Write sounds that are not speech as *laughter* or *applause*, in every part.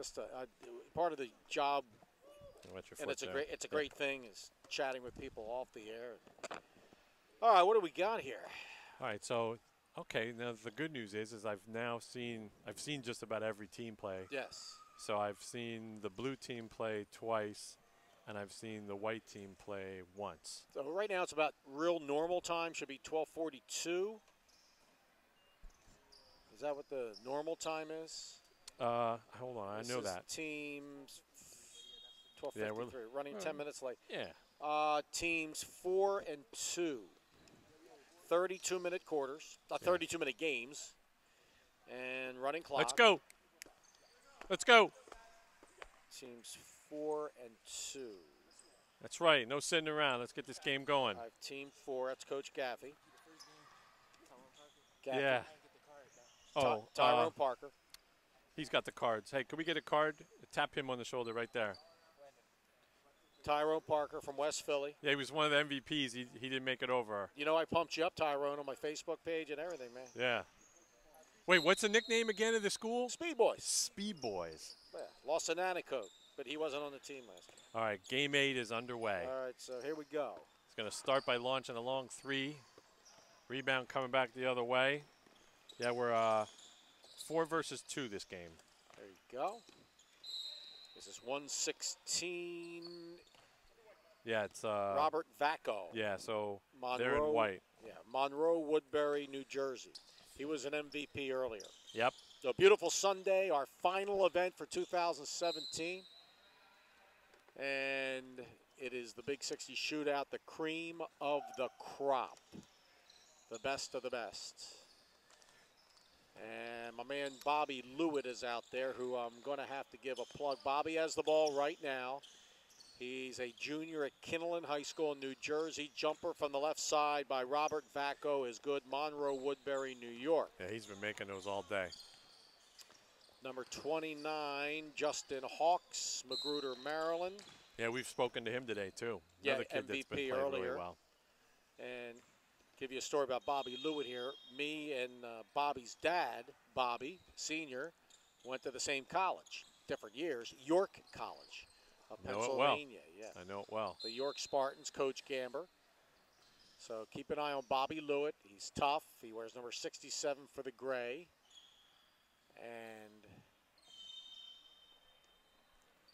just uh, a, a, part of the job, and it's a great it's a great thing is chatting with people off the air. All right, what do we got here? All right, so okay. Now the good news is, is I've now seen I've seen just about every team play. Yes. So I've seen the blue team play twice, and I've seen the white team play once. So right now it's about real normal time. Should be 12:42. Is that what the normal time is? Uh, hold on, I know that. Teams. 12:53. Yeah, running 10 minutes late. Yeah. Uh, teams four and two. 32 minute quarters, uh, 32 minute games, and running clock. Let's go. Let's go. Teams four and two. That's right. No sitting around. Let's get this game going. Team four. That's Coach Gaffey. Gaffey. Yeah. Ty- Oh, Tyrone uh, Parker. He's got the cards. Hey, can we get a card? Tap him on the shoulder right there. Tyrone Parker from West Philly. Yeah, he was one of the MVPs. He, he didn't make it over. You know, I pumped you up, Tyrone, on my Facebook page and everything, man. Yeah. Wait, what's the nickname again of the school? Speed Boys. Speed Boys. Yeah, lost an Anicoke, but he wasn't on the team last year. All right, game eight is underway. All right, so here we go. It's going to start by launching a long three. Rebound coming back the other way. Yeah, we're uh, four versus two this game. There you go. This is 116. Yeah, it's uh, Robert Vacco. Yeah, so Monroe, they're in white. Yeah, Monroe Woodbury, New Jersey. He was an MVP earlier. Yep. So beautiful Sunday, our final event for 2017. And it is the Big 60 shootout, the cream of the crop. The best of the best. And my man Bobby Lewitt is out there, who I'm going to have to give a plug. Bobby has the ball right now. He's a junior at Kinnelon High School in New Jersey. Jumper from the left side by Robert Vacco is good. Monroe Woodbury, New York. Yeah, he's been making those all day. Number 29, Justin Hawks, Magruder, Maryland. Yeah, we've spoken to him today too. Yeah, Another kid that's been playing earlier. really well. And give you a story about Bobby Lewitt here. Me and uh, Bobby's dad, Bobby, senior, went to the same college, different years, York College of Know it well. Pennsylvania. Yeah. I know it well. the York Spartans, Coach Gamber. So keep an eye on Bobby Lewitt. He's tough. He wears number 67 for the gray. And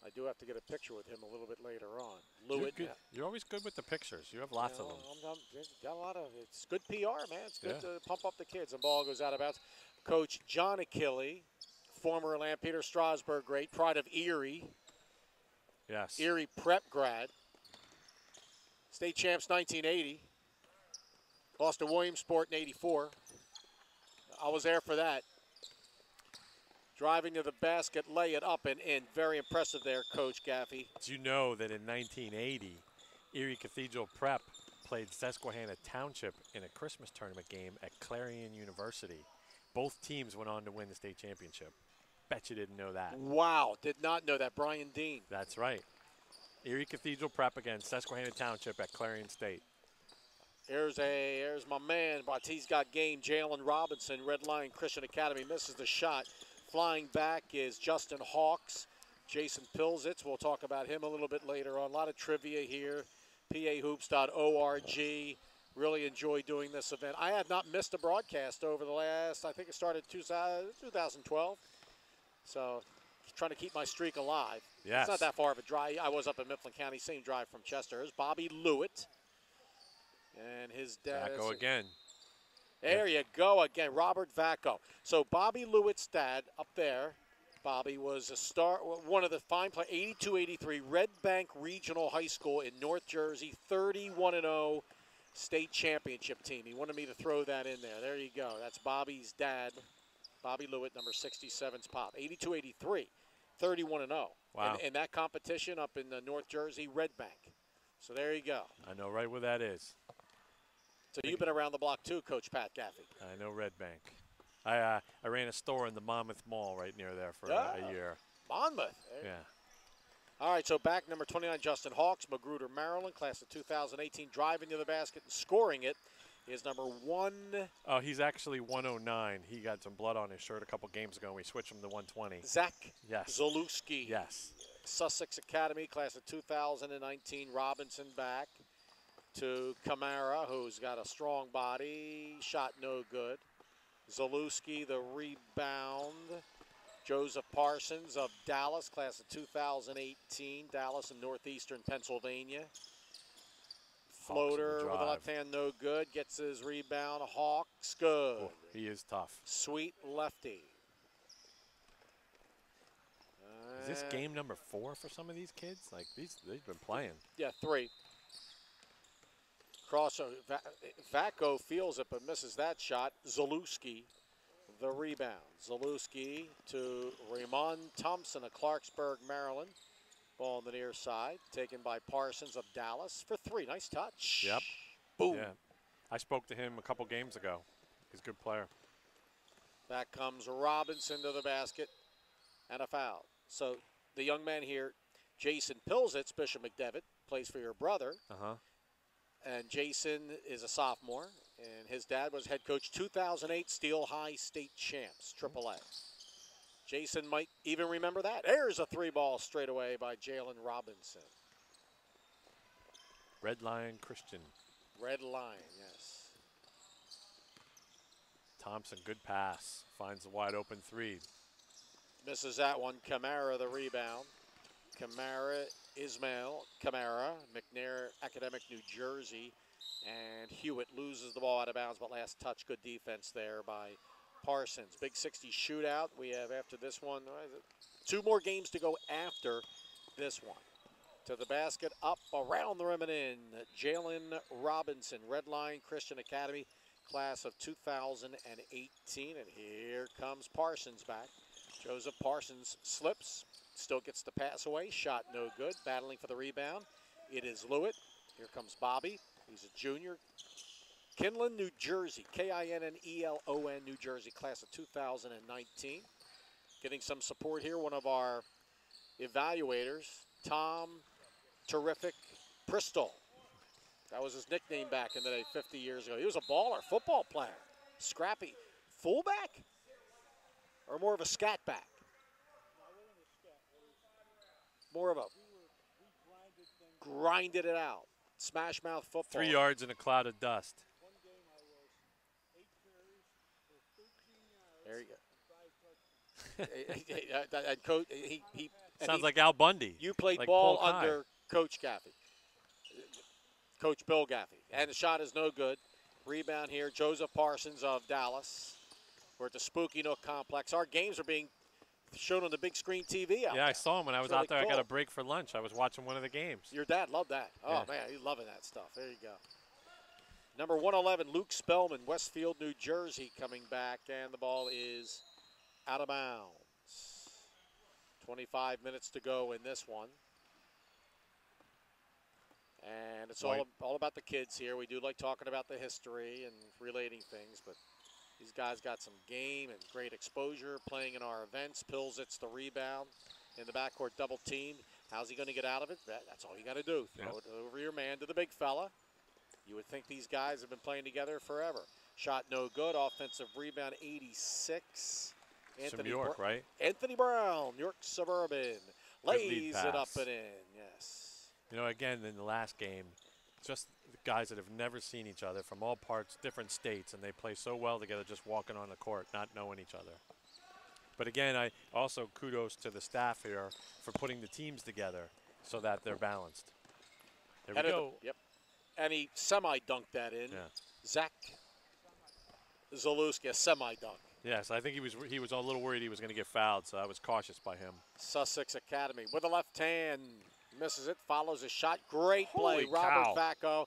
I do have to get a picture with him a little bit later on. You're, good. You're always good with the pictures. You have lots you of them. I'm, I'm, got a lot of. It's good PR, man. It's good Yeah. to pump up the kids. And ball goes out of bounds. Coach John Achille, former Lampeter Strasburg great, pride of Erie, Yes. Erie prep grad. State champs 1980. Lost to Williamsport in 84. I was there for that. Driving to the basket, lay it up and in. Very impressive there, Coach Gaffey. Did you know that in 1980, Erie Cathedral Prep played Susquehanna Township in a Christmas tournament game at Clarion University? Both teams went on to win the state championship. Bet you didn't know that. Wow, did not know that. Brian Dean. That's right. Erie Cathedral Prep against Susquehanna Township at Clarion State. Here's a here's my man, but he's got game. Jalen Robinson, Red Lion Christian Academy misses the shot. Flying back is Justin Hawks, Jason Pilsitz. We'll talk about him a little bit later on. A lot of trivia here. PAHoops.org. Really enjoy doing this event. I have not missed a broadcast over the last. I think it started 2012. So trying to keep my streak alive. Yes. It's not that far of a drive. I was up in Mifflin County, same drive from Chester. Here's Bobby Lewitt. And his dad. Is- again. There you go again, Robert Vacco. So Bobby Lewitt's dad up there. Bobby was a star, one of the fine players, 82-83 Red Bank Regional High School in North Jersey, 31 0 state championship team. He wanted me to throw that in there. There you go. That's Bobby's dad, Bobby Lewitt, number 67's pop, 82-83, 31 and 0. Wow. In, in that competition up in the North Jersey Red Bank. So there you go. I know right where that is. So you've been around the block too, Coach Pat Gaffey. I know Red Bank. I uh, I ran a store in the Monmouth Mall right near there for Ah. a year. Monmouth. There Yeah. All right, so back number 29, Justin Hawks, Magruder, Maryland, class of 2018, driving to the basket and scoring it is number one. Oh, he's actually 109. He got some blood on his shirt a couple games ago, and we switched him to 120. Zach Yes. Zalewski. Yes. Sussex Academy, class of 2019. Robinson back to Kamara, who's got a strong body. Shot no good. Zalewski, the rebound. Joseph Parsons of Dallas, class of 2018. Dallas in northeastern Pennsylvania. Floater with drive. left hand, no good. Gets his rebound. Hawks, good. Oh, he is tough. Sweet lefty. Is this Uh, game number four for some of these kids? Like these, they've been playing. Yeah, three. Crossover. Va- Vacco feels it but misses that shot. Zalewski, the rebound. Zalewski to Raymond Thompson of Clarksburg, Maryland. Ball on the near side, taken by Parsons of Dallas for three. Nice touch. Yep. Boom. Yeah. I spoke to him a couple games ago. He's a good player. Back comes Robinson to the basket and a foul. So the young man here, Jason Pilsitz, Bishop McDevitt, plays for your brother. Uh huh. And Jason is a sophomore, and his dad was head coach 2008 Steel High State champs, AAA. Jason might even remember that. There's a three ball straight away by Jalen Robinson. Red Lion Christian. Red Lion, yes. Thompson, good pass. Finds the wide open three. Misses that one. Kamara the rebound. Kamara, Ismail, Kamara, McNair, Academic New Jersey, and Hewitt loses the ball out of bounds, but last touch, good defense there by Parsons. Big 60 shootout. We have after this one, two more games to go after this one. To the basket, up, around the rim and in. Jalen Robinson, Red Lion Christian Academy, class of 2018. And here comes Parsons back. Joseph Parsons slips, still gets the pass away. Shot no good. Battling for the rebound. It is Lewitt. Here comes Bobby. He's a junior. Kinnelon, New Jersey. K I N N E L O N, New Jersey, class of 2019. Getting some support here. One of our evaluators, Tom Terrific Bristol. That was his nickname back in the day, 50 years ago. He was a baller, football player, scrappy. Fullback? Or more of a scat back? More of a grinded it out. Smash mouth football. Three yards in a cloud of dust. There you go. *laughs* and coach, he, he Sounds he- like Al Bundy. You played like ball under Coach Gaffey, Coach Bill Gaffey, and the shot is no good. Rebound here, Joseph Parsons of Dallas. We're at the Spooky Nook Complex. Our games are being shown on the big screen TV. Yeah, I saw him when I was really out there. I got a break for lunch. I was watching one of the games. Your dad loved that. Oh Yeah. man, he's loving that stuff. There you go. Number 111, Luke Spellman, Westfield, New Jersey, coming back, and the ball is out of bounds. 25 minutes to go in this one. And it's all, all about the kids here. We do like talking about the history and relating things, but these guys got some game and great exposure playing in our events. Pilsitz the rebound in the backcourt double team. How's he going to get out of it? That, that's all you got to do. Throw Yeah. it over your man to the big fella. You would think these guys have been playing together forever. Shot no good. Offensive rebound 86. Some York, Br- right? Anthony Brown, New York Suburban, lays it up and in. Yes. You know, again, in the last game, just guys that have never seen each other from all parts, different states, and they play so well together just walking on the court, not knowing each other. But again, I also kudos to the staff here for putting the teams together so that they're balanced. There we of the- go. yep. And he semi dunked that in. Yeah. Zach Zalewski, a semi dunk. Yes, I think he was he was a little worried he was going to get fouled, so I was cautious by him. Sussex Academy with the left hand. Misses it. Follows a shot. Great play. Holy Robert cow. Vacco.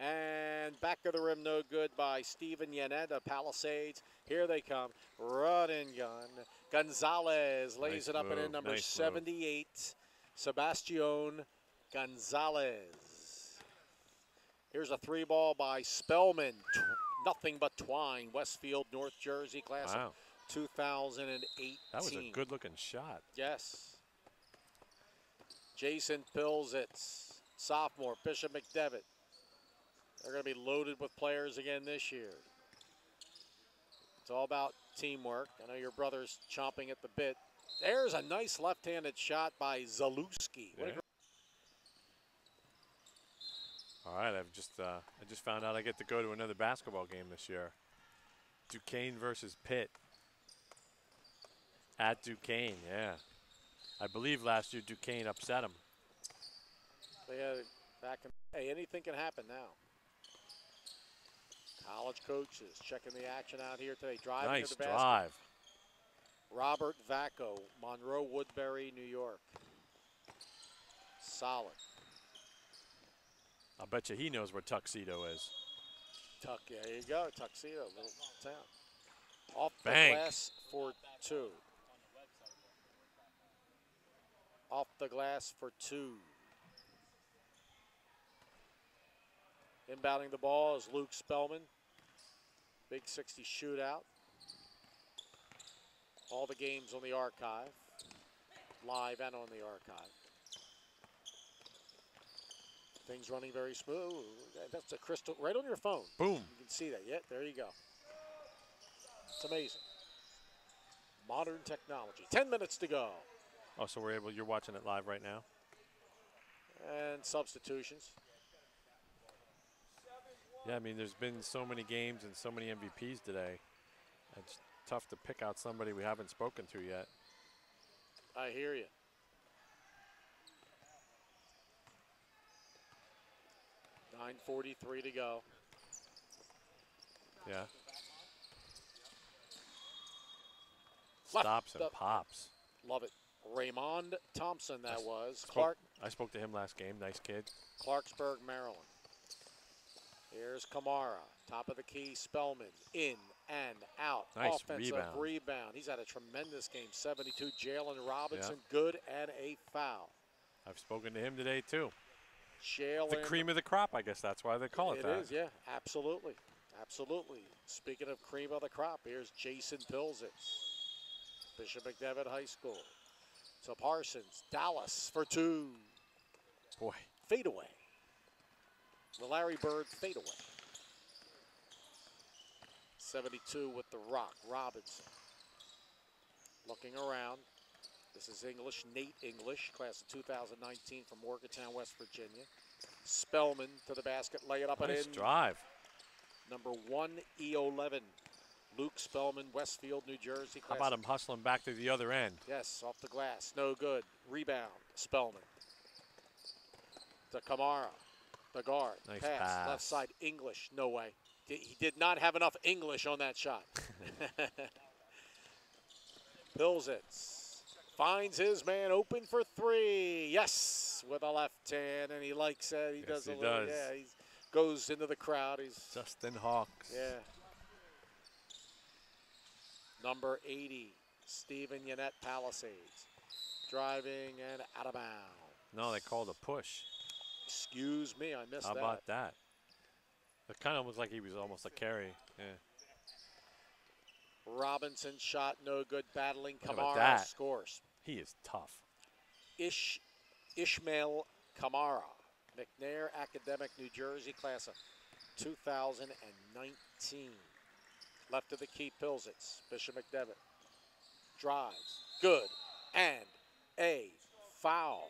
And back of the rim, no good by Stephen Yanet of Palisades. Here they come. Run and gun. Gonzalez lays Nice it up and in move, number nice move. 78. Sebastian Gonzalez. Here's a three ball by Spellman. Tw- nothing but twine. Westfield, North Jersey, class Wow, of 2018. that was a good looking shot. Yes. Jason Pilsitz, sophomore, Bishop McDevitt. They're going to be loaded with players again this year. It's all about teamwork. I know your brother's chomping at the bit. There's a nice left-handed shot by Zalewski. Yeah. All right, I've just uh, I just found out I get to go to another basketball game this year. Duquesne versus Pitt. At Duquesne, yeah. I believe last year Duquesne upset them. They had it back in. Hey, anything can happen now. College coaches checking the action out here today. Driving Nice to the basket. drive. Robert Vacco, Monroe Woodbury, New York. Solid. I'll bet you he knows where Tuxedo is. Tuck, yeah, there you go. Tuxedo, little town. Off the Bank. glass for two. Off the glass for two. Inbounding the ball is Luke Spellman. Big 60 shootout. All the games on the archive, live and on the archive. Things running very smooth. That's a crystal right on your phone. Boom. You can see that. Yeah, there you go. It's amazing. Modern technology. 10 minutes to go. Oh, so we're able. You're watching it live right now. And substitutions. Yeah, I mean, there's been so many games and so many MVPs today. It's tough to pick out somebody we haven't spoken to yet. I hear you. Nine forty-three to go. Yeah. Stops and the- pops. Love it. Raymond Thompson, that was. Clark, I spoke to him last game. Nice kid. Clarksburg, Maryland. Here's Kamara, top of the key. Spellman in and out. Nice Offensive rebound. rebound. He's had a tremendous game. 72. Jalen Robinson, good and a foul. I've spoken to him today too. Jalen. The cream of the crop, I guess that's why they call it, It that. is, yeah, absolutely, absolutely. Speaking of cream of the crop, here's Jason Pilsitz, Bishop McDevitt High School. To Parsons, Dallas for two. Boy, fadeaway. The Larry Bird fadeaway. 72 with the rock. Robinson. Looking around. This is English, Nate English, class of 2019 from Morgantown, West Virginia. Spellman to the basket, lay it up nice and in. drive. Number one, E11. Luke Spellman, Westfield, New Jersey. How about him hustling back to the other end? Yes, off the glass. No good. Rebound. Spellman. To Kamara. The guard. Nice pass. pass. Left side. English. No way. He did not have enough English on that shot. *laughs* Pilsitz finds his man open for three. Yes, with a left hand, and he likes it. He Yes, does a he little. does. Yeah, he goes into the crowd. He's Justin Hawks. yeah. Number 80, Stephen Yannette Palisades. Driving and out of bounds. No, they called a push. Excuse me, I missed How that. about that? It kind of looked like he was almost a carry. Yeah. Robinson shot no good, battling Kamara that? scores. He is tough. Ish, Ishmael Kamara, McNair Academic, New Jersey, class of 2019. Left of the key, Pilsitz, Bishop McDevitt. Drives, good, and a foul.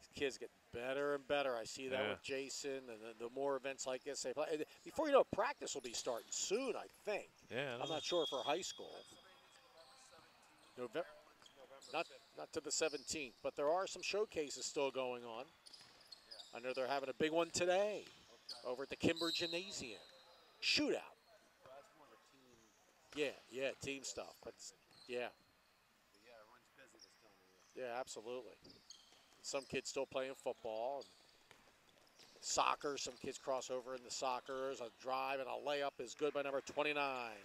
These kids get better and better. I see that Yeah. with Jason, and the, the more events like this they play. Before you know, it, practice will be starting soon, I think. Yeah. I'm not sure for high school. November, not not to the 17th, but there are some showcases still going on. I know they're having a big one today over at the Kimber Gymnasium. Shootout. Yeah, yeah, team stuff, but it's- yeah. Yeah, absolutely. Some kids still playing football. And soccer, some kids cross over in the soccer. A drive and a layup is good by number 29.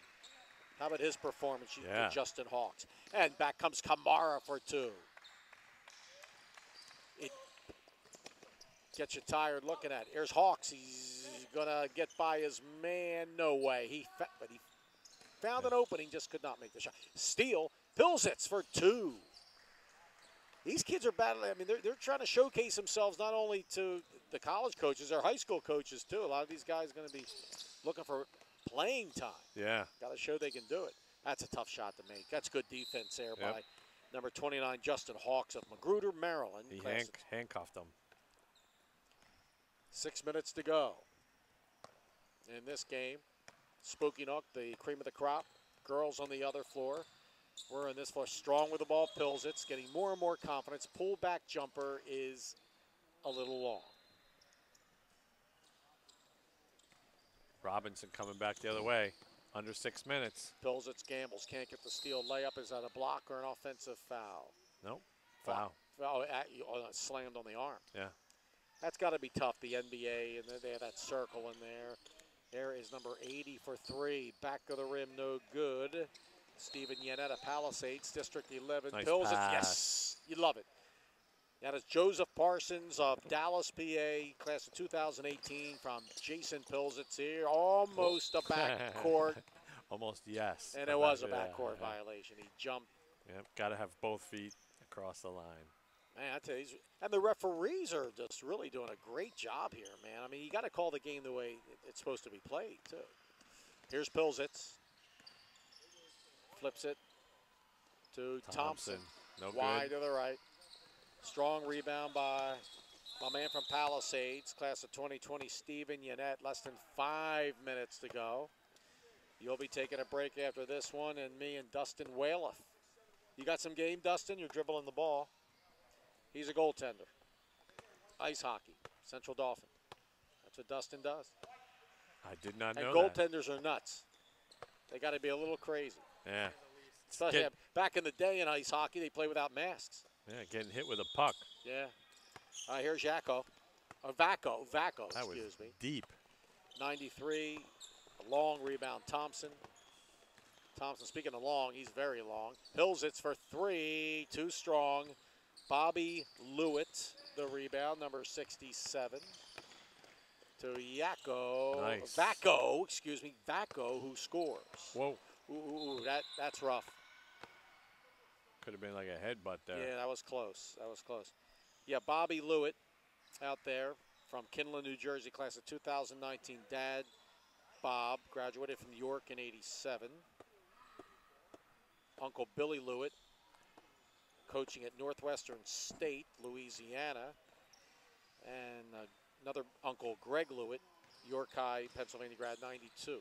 How about his performance, you- Yeah. Justin Hawks? And back comes Kamara for two. It gets you tired looking at it. Here's Hawks. He's gonna get by his man. No way. He fa- but he found an opening, just could not make the shot. Steal. Pilsitz for two. these kids are battling. I mean, they're, they're trying to showcase themselves not only to the college coaches, their high school coaches too. A lot of these guys are going to be looking for playing time. Yeah. Got to show they can do it. That's a tough shot to make. That's good defense there Yep. by number 29, Justin Hawks of Magruder, Maryland. He handcuffed him. Six minutes to go in this game. Spooky Nook, the cream of the crop. Girls on the other floor. We're in this floor. Strong with the ball. Pilsitz getting more and more confidence. Pull back jumper is a little long. Robinson coming back the other way. Under six minutes. Pilsitz gambles. Can't get the steal. Layup is that a block or an offensive foul? Nope. Foul. Oh, at, oh, slammed on the arm. Yeah. That's got to be tough. The NBA and they have that circle in there. There is number 80 for three. Back of the rim, no good. Stephen Yanetta Palisades, District 11. Nice Pills. Yes, you love it. That is Joseph Parsons of Dallas, PA, class of 2018 from Jason Pilsitz here. Almost a *laughs* backcourt, Almost yes. and it was a backcourt yeah. violation. He jumped. Yep. Got to have both feet across the line. Man, I tell you, and the referees are just really doing a great job here, man. I mean, you got to call the game the way it's supposed to be played, too. Here's Pilsitz. Flips it to Thompson. No Wide good. to the right. Strong rebound by my man from Palisades, class of 2020, Steven Yanette. Less than five minutes to go. You'll be taking a break after this one, and me and Dustin Whaliff. You got some game, Dustin? You're dribbling the ball. He's a goaltender. Ice hockey, Central Dauphin. That's what Dustin does. I did not And know that. goaltenders are nuts. They got to be a little crazy. Yeah. Especially Get- back in the day in ice hockey, they play without masks. Yeah. Getting hit with a puck. Yeah. Uh, here's Jacko. Or Vaco. Vaco, That excuse me. deep. 93. A long rebound. Thompson. Thompson, speaking of long, he's very long. Pilsitz for three. Too strong. Bobby Lewitt, the rebound, number 67. To Yako. Nice. Vaco, excuse me. Vaco, who scores. Whoa. Ooh, ooh, ooh, that, that's rough. Could have been like a headbutt there. Yeah, that was close. That was close. Yeah, Bobby Lewitt out there from Kinnelon, New Jersey, class of 2019. Dad, Bob, graduated from York in 87. Uncle Billy Lewitt, coaching at Northwestern State, Louisiana. And uh, another uncle, Greg Lewitt, York High, Pennsylvania grad, 92.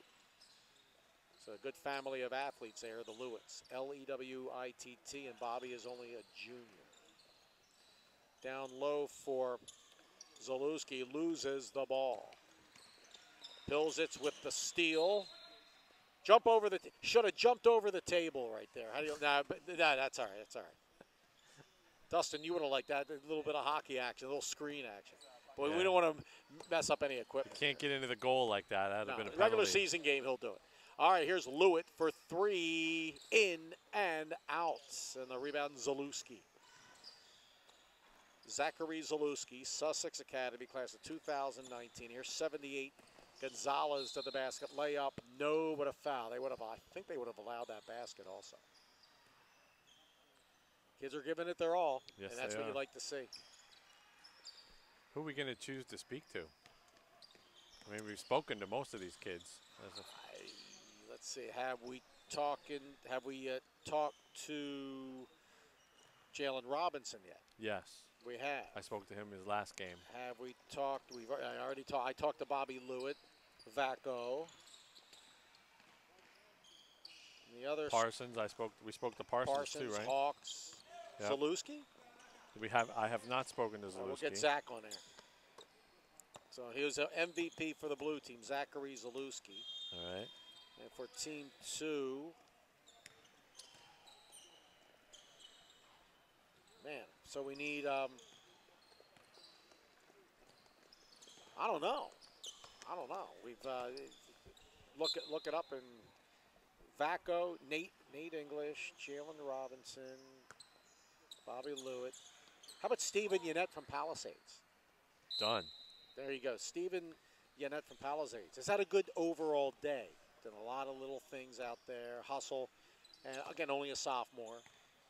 So a good family of athletes there, the Lewitts. L E W I T T, and Bobby is only a junior. Down low for Zalewski, loses the ball. Pilsitz with the steal. Jump over the. Should have jumped over the table right there. How do you? Nah, nah, that's all right. That's all right. Dustin, you would have liked that. A little bit of hockey action, a little screen action. Boy, Yeah. we don't want to mess up any equipment. Can't get into the goal like that. That'd No, have been a regular penalty. season game, he'll do it. All right, here's Lewitt for three, in and out. And the rebound, Zalewski. Zachary Zalewski, Sussex Academy, class of 2019. Here's 78. Gonzalez to the basket, layup, no, but a foul. They would have, I think they would have allowed that basket also. Kids are giving it their all, Yes, and that's what you are. like to see. Who are we going to choose to speak to? I mean, we've spoken to most of these kids. As a- I, let's see. Have we talking? Have we uh, talked to Jalen Robinson yet? yes, We have. I spoke to him his last game. Have we talked? We've I already talked. I talked to Bobby Lewitt, Vaco. And the other Parsons, I spoke. We spoke to Parsons, Parsons, too, right? Hawks, Yep. Zalewski. We have. I have not spoken to Well, we'll get Zach on there. So he was MVP for the blue team, Zachary Zalewski. All right. And for team two, man, so we need, um, I don't know. I don't know. We've, uh, look it, look it up in Vaco, Nate, Nate English, Jalen Robinson, Bobby Lewitt. How about Stephen Yanette from Palisades? Done. There you go. Stephen Yanette from Palisades. Has had a good overall day. Done a lot of little things out there. Hustle. And again, only a sophomore.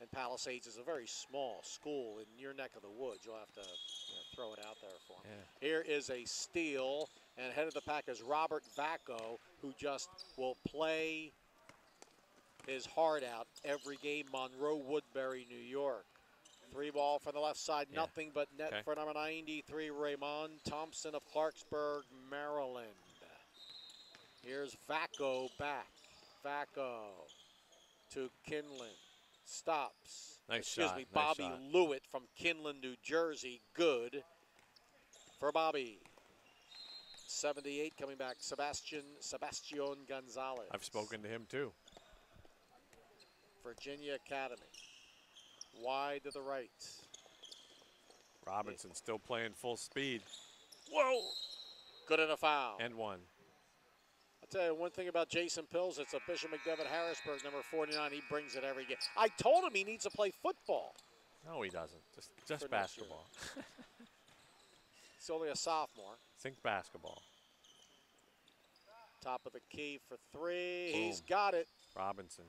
And Palisades is a very small school in your neck of the woods. You'll have to you know, throw it out there for 'em. Yeah. Here is a steal, and ahead of the pack is Robert Vacco, who just will play his heart out every game. Monroe Woodbury, New York. Three ball from the left side, Yeah. nothing but net Okay. for number 93, Raymond Thompson of Clarksburg, Maryland. Here's Vaco back. Vaco to Kinnelon. Stops. Nice Excuse shot, me, Bobby. Lewitt from Kinnelon, New Jersey. Good for Bobby. 78 coming back. Sebastian Sebastian Gonzalez. I've spoken to him too. Virginia Academy. Wide to the right. Robinson still playing full speed. Whoa! Good a foul. And one. I'll tell you one thing about Jason Pilsitz a Bishop McDevitt Harrisburg, number 49. He brings it every game. I told him he needs to play football. No, he doesn't. Just just For next year. basketball. *laughs* *laughs* He's only a sophomore. Think basketball. Top of the key for three. He's got it. Robinson.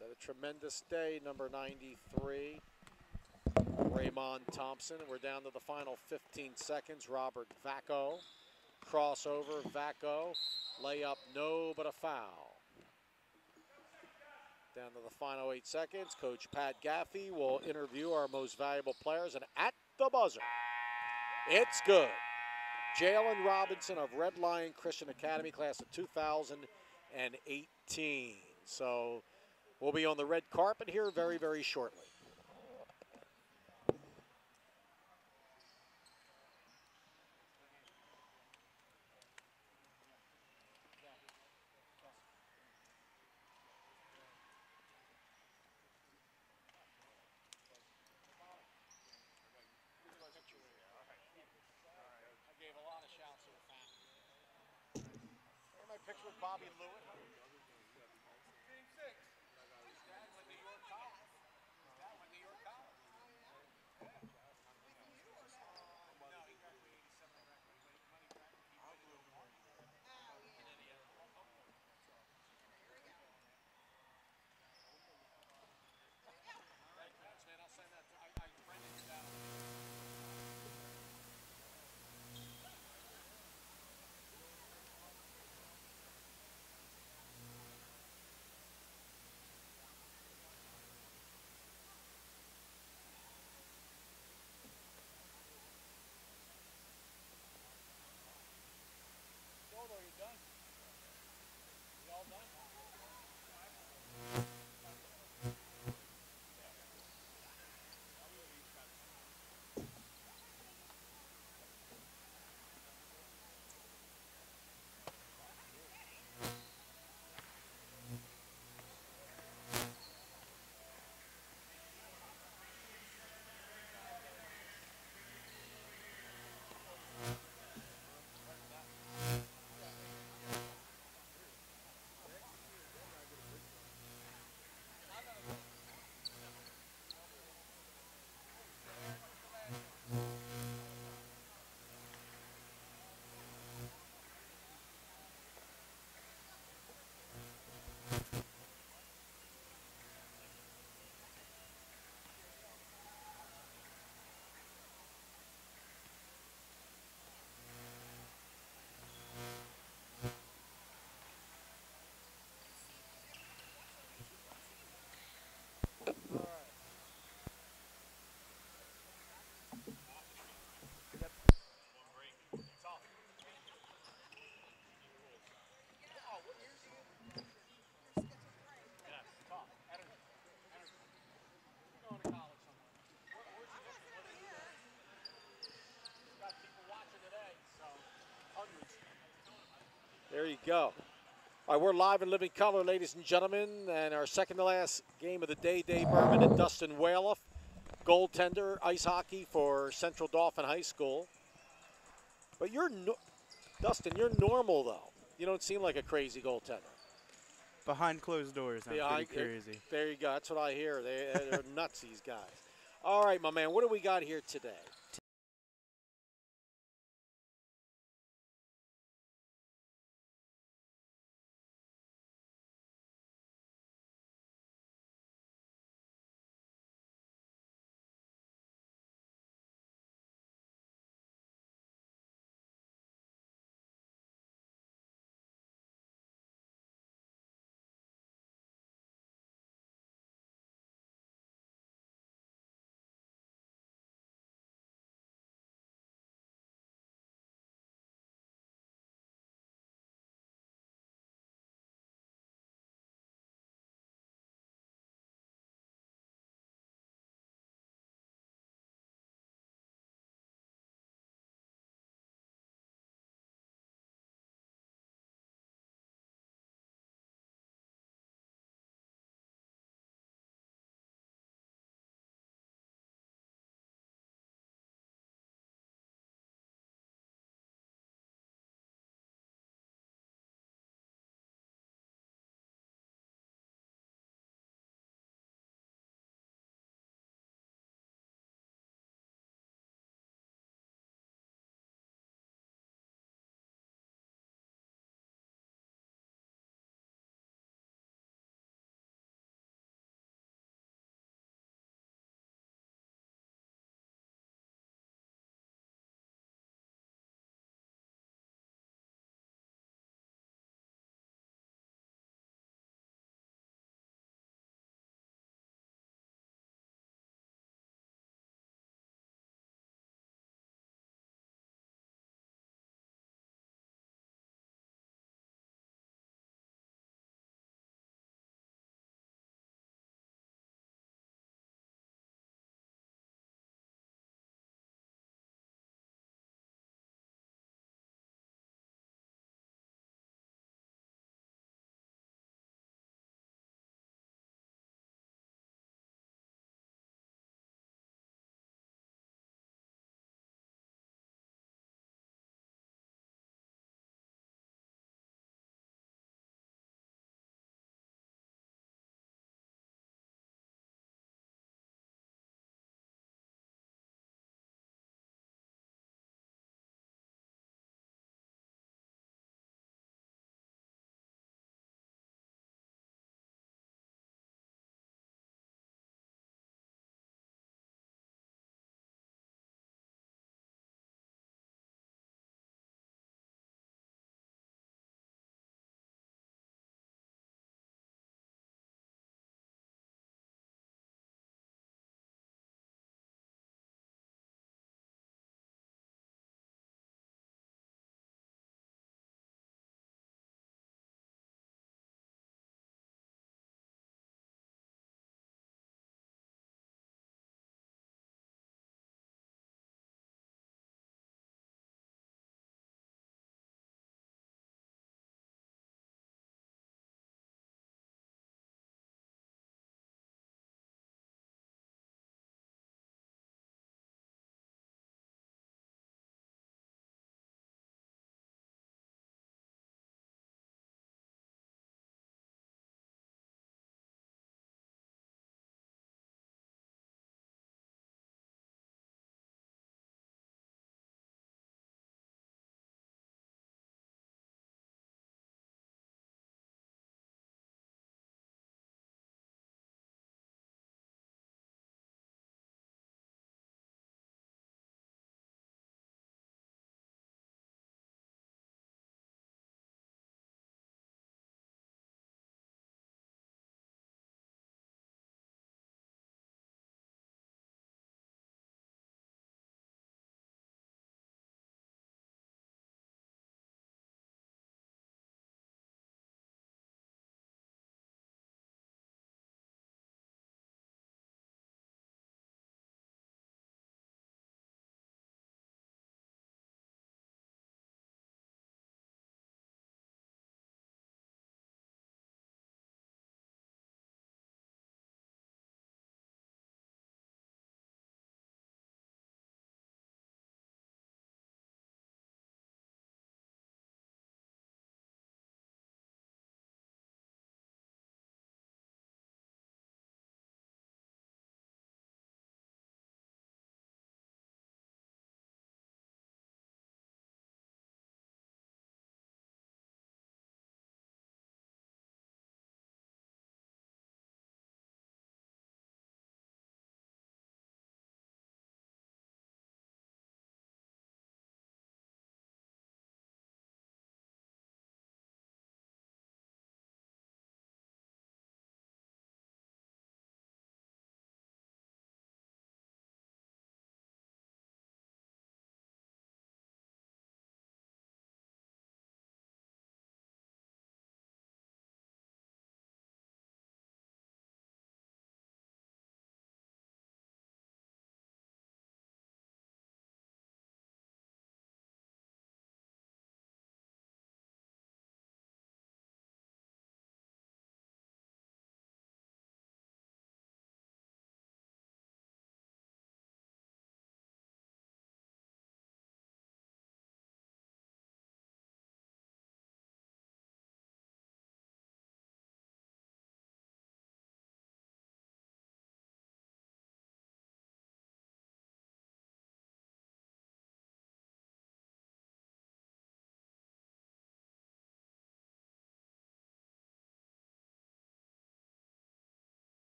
Had a tremendous day, number 93. Raymond Thompson. We're down to the final 15 seconds. Robert Vacco. Crossover, Vacco. Layup, no, but a foul. Down to the final eight seconds. Coach Pat Gaffey will interview our most valuable players. And at the buzzer, it's good. Jalen Robinson of Red Lion Christian Academy, class of 2018. So we'll be on the red carpet here very, very shortly. I gave go. All right, we're live in living color, ladies and gentlemen, and our second to last game of the day, Dave Berman and Dustin Whaloff, goaltender, ice hockey for Central Dauphin High School. But you're, no- Dustin, you're normal though. You don't seem like a crazy goaltender. Behind closed doors, I'm Yeah, I- pretty crazy. There you go. That's what I hear. They, they're *laughs* nuts, these guys. All right, my man. What do we got here today?